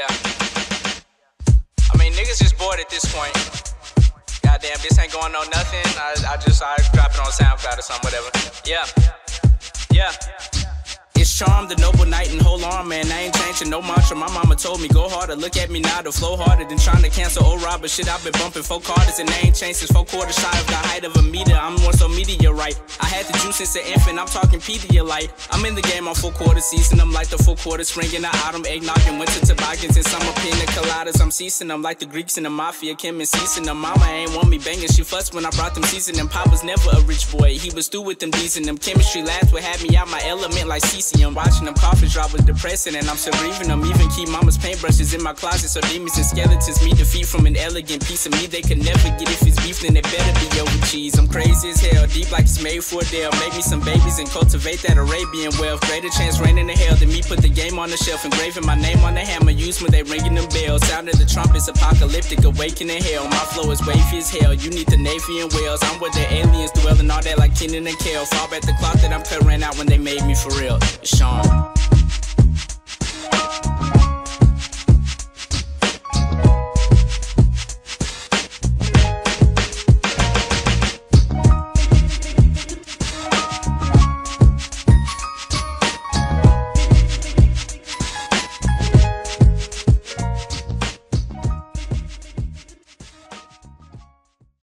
Yeah. I mean, niggas just bored at this point. Goddamn, this ain't going on nothing. I, I just, I drop it on SoundCloud or something, whatever. Yeah. Yeah. Charm, the noble knight, and hold on, man. I ain't changing no mantra. My mama told me go harder. Look at me now, the flow harder than trying to cancel old Rob. But shit, I've been bumping four quarters and they ain't changed since four quarters shy of the height of a meter. I'm more so meteorite. I had the juice since an infant. I'm talking Pedialyte. I'm in the game on full quarter season. I'm like the full quarter spring in the autumn, eggnog and winter toboggans and summer pina coladas. I'm seasoning them like the Greeks in the mafia. Kim and season them. Mama ain't want me banging. She fussed when I brought them seasoning. Papa's never a rich boy. He was through with them D's and them chemistry labs. What had me out my element like cesium. Watching them coffins drop was depressing and I'm still grieving them. Even keep mama's paintbrushes in my closet so demons and skeletons me defeat from an elegant piece of me they could never get. If it's beef, then it better be over cheese. I'm crazy as hell, deep like it's made for a deal. Make me some babies and cultivate that Arabian wealth. Greater chance raining in the hell than me put the game on the shelf, engraving my name on the When they ringing them bells. Sound of the trumpets, apocalyptic, awakening hell. My flow is wavy as hell. You need the Navy and Wales. I'm where the aliens dwell and all that like Kenan and Kel. Fall back the clock that I'm clearing out when they made me for real. Sean.